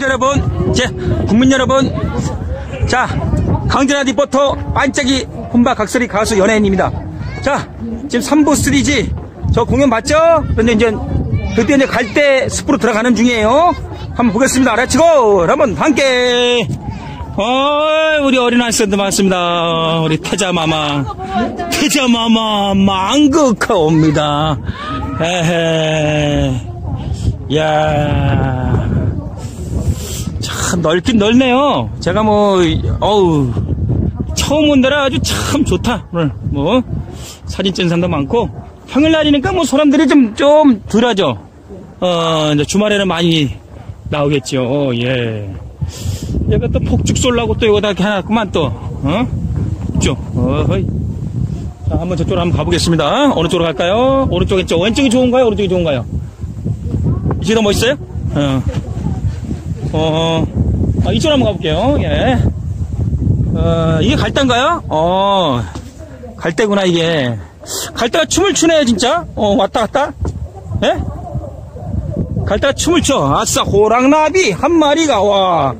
여러분, 제 국민 여러분, 자 강진아 리포터 반짝이 혼바 각설이 가수 연예인입니다. 자 지금 3부 3G 저 공연 봤죠? 그런데 이제 드디어 이제 갈대 숲으로 들어가는 중이에요. 한번 보겠습니다. 알아치고 한번 함께. 어, 우리 어린 아이들 많습니다. 우리 태자 마마, 태자 마마 망극하 옵니다. 에헤, 야. 참 넓긴 넓네요. 제가 뭐 어우 처음 온 데라 아주 참 좋다. 오늘 뭐 사진 찍는 사람도 많고 평일날이니까 뭐 사람들이 좀 좀 덜하죠. 어 이제 주말에는 많이 나오겠죠. 예. 얘가 또 폭죽 쏠라고 또 여기다 해놨구만 또. 어? 쭉. 어허이. 자, 한번 저쪽으로 한번 가보겠습니다. 어느 쪽으로 갈까요? 오른쪽이 쪽. 왼쪽이 좋은가요? 오른쪽이 좋은가요? 이게 더 멋있어요? 어. 어, 아, 이쪽으로 한번 가볼게요. 예. 어, 이게 갈대인가요? 어, 갈대구나, 이게. 갈대가 춤을 추네, 진짜. 어, 왔다 갔다. 예? 갈대가 춤을 춰. 아싸, 호랑나비 한 마리가, 와.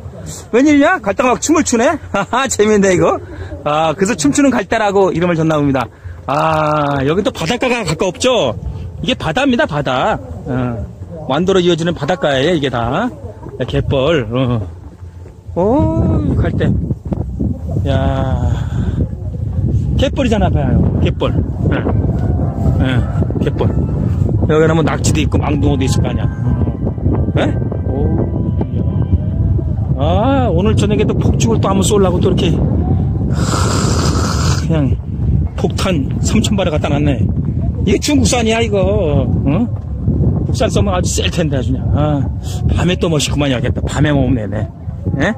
웬일이냐? 갈대가 막 춤을 추네? 하하, 재밌네, 이거. 아, 그래서 춤추는 갈대라고 이름을 줬나 봅니다. 아, 여기 또 바닷가가 가까웠죠? 이게 바다입니다, 바다. 어, 완도로 이어지는 바닷가예요, 이게 다. 야, 갯벌, 어. 오, 갈대. 야 갯벌이잖아, 봐요. 갯벌. 예. 예, 갯벌. 여기는 뭐 낙지도 있고 망둥어도 있을 거 아니야. 어. 예? 오. 아, 오늘 저녁에 또 폭죽을 또 한번 쏠라고 또 이렇게. 그냥 폭탄 3,000발을 갖다 놨네. 이게 중국산이야, 이거. 어? 국산 쏘면 아주 셀 텐데 아주 그냥 아, 밤에 또 멋있구만 야겠다 밤에 먹으면 되네 예?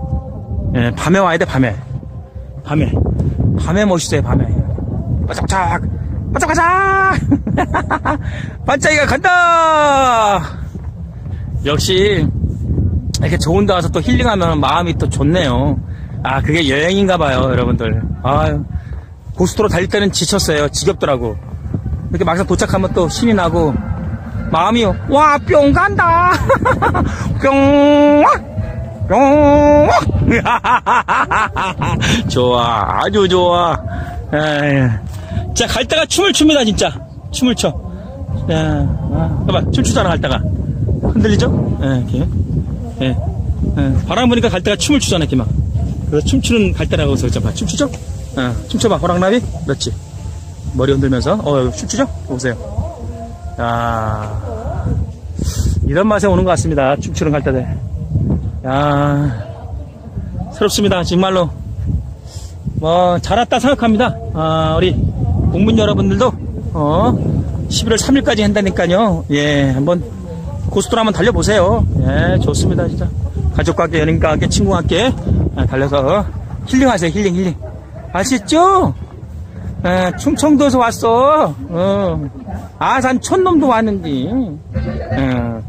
예, 밤에 와야 돼 밤에 밤에 밤에 멋있어요 밤에 바짝바짝 바짝바짝 반짝이가 간다 역시 이렇게 좋은 데 와서 또 힐링하면 마음이 또 좋네요 아 그게 여행인가 봐요 여러분들 아 고스트로 달릴 때는 지쳤어요 지겹더라고 이렇게 막상 도착하면 또 신이 나고 마음이요. 와, 뿅 간다. 뿅. 뿅. 좋아. 아주 좋아. 에이. 자, 갈 때가 춤을 춥니다, 진짜. 춤을 춰. 야, 아, 봐봐. 춤추잖아, 갈 때가. 흔들리죠? 예, 이렇게. 예. 예. 바람 부니까 갈 때가 춤을 추잖아, 이렇게 막. 그래서 춤추는 갈 때라고 해서 봐. 춤추죠? 어, 춤춰봐. 호랑나비? 그렇지. 머리 흔들면서. 어, 춤추죠? 보세요. 야 이런 맛에 오는 것 같습니다. 춤추는 갈 때들. 야 새롭습니다. 정말로. 뭐, 잘 왔다 생각합니다. 아, 우리 국민 여러분들도, 어, 11월 3일까지 한다니까요. 예, 한번 고스톱 한번 달려보세요. 예, 좋습니다, 진짜. 가족과 함께, 연인과 함께, 친구와 함께 아, 달려서 힐링하세요, 힐링, 힐링. 아시죠? 예, 충청도에서 왔어. 어. 아산 촌놈도 왔는데. 어.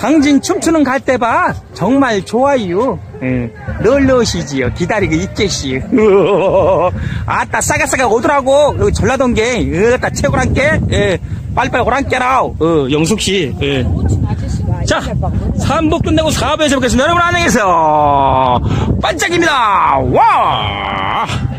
강진 춤추는 갈때 봐. 정말 좋아요. 예. 널러시지요. 기다리고 있겠시요. 아따 싸가싸가 오더라고. 여기 전라도인게. 어따 최고란 게. 예. 빨리빨리 오란 게라. 어, 영숙 씨. 예. 자, 3부 끝내고 4부에서 뵙겠습니다. 여러분 안녕히 계세요. 반짝입니다. 와!